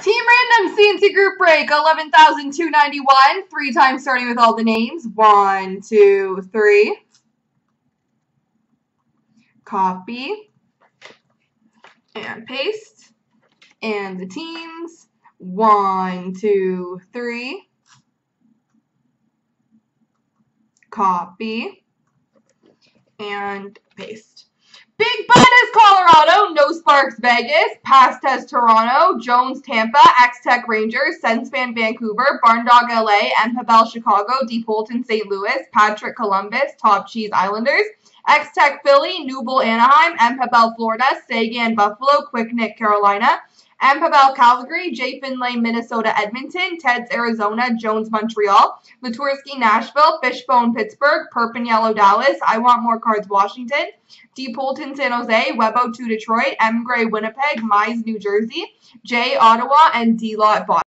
Team Random CNC Group Break 11,291. Three times starting with all the names. One, two, three. Copy. And paste. And the teams. One, two, three. Copy. And paste. Sparks Vegas, Pass Test Toronto, Jones Tampa, X Tech Rangers, Senspan Vancouver, Barndog LA, Empabel Chicago, Deep Holton St. Louis, Patrick Columbus, Top Cheese Islanders, X Tech Philly, Newble Anaheim, Empabel Florida, Sagan Buffalo, Quick Nick Carolina, M. Pavel Calgary, J. Finlay Minnesota Edmonton, Ted's Arizona, Jones Montreal, Latursky Nashville, Fishbone Pittsburgh, Perpin Yellow Dallas, I Want More Cards Washington, D. Polton San Jose, Webo 2 Detroit, M. Gray Winnipeg, Mize New Jersey, J. Ottawa, and D. Lot Boston.